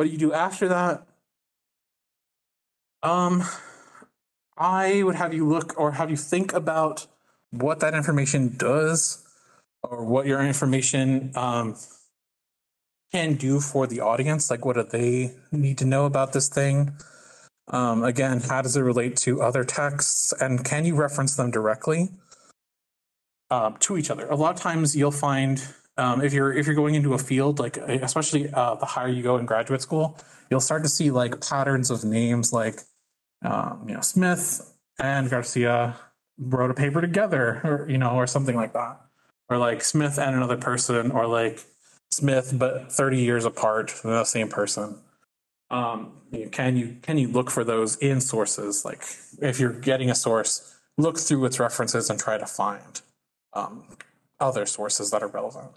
What do you do after that? Um, I would have you look or have you think about what that information does or what your information um, can do for the audience. Like, what do they need to know about this thing? Um, again, how does it relate to other texts and can you reference them directly um, to each other? A lot of times you'll find um, if you're if you're going into a field like especially uh, the higher you go in graduate school, you'll start to see like patterns of names like um, you know Smith and Garcia wrote a paper together or you know or something like that. Or like Smith and another person or like Smith but 30 years apart the same person. Um, you can you can you look for those in sources? Like if you're getting a source look through its references and try to find um, other sources that are relevant